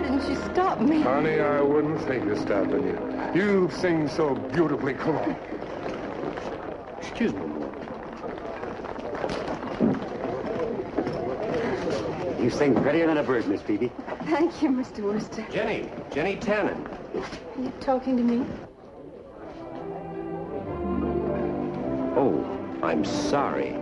why didn't you stop me? Honey, I wouldn't think of stopping you. You sing so beautifully. Come on. Excuse me. You sing prettier than a bird, Miss Phoebe. Thank you, Mr. Wooster. Jenny, Jenny Tannen. Are you talking to me? Oh, I'm sorry.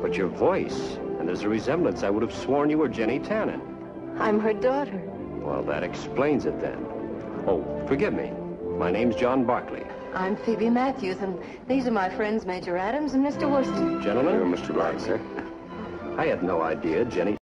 But your voice, and there's a resemblance. I would have sworn you were Jenny Tannen. I'm her daughter. Well, that explains it then. Oh, forgive me. My name's John Barkley. I'm Phoebe Matthews, and these are my friends, Major Adams and Mr. Wooster. Gentlemen, Mr. Barnes, sir. I had no idea Jenny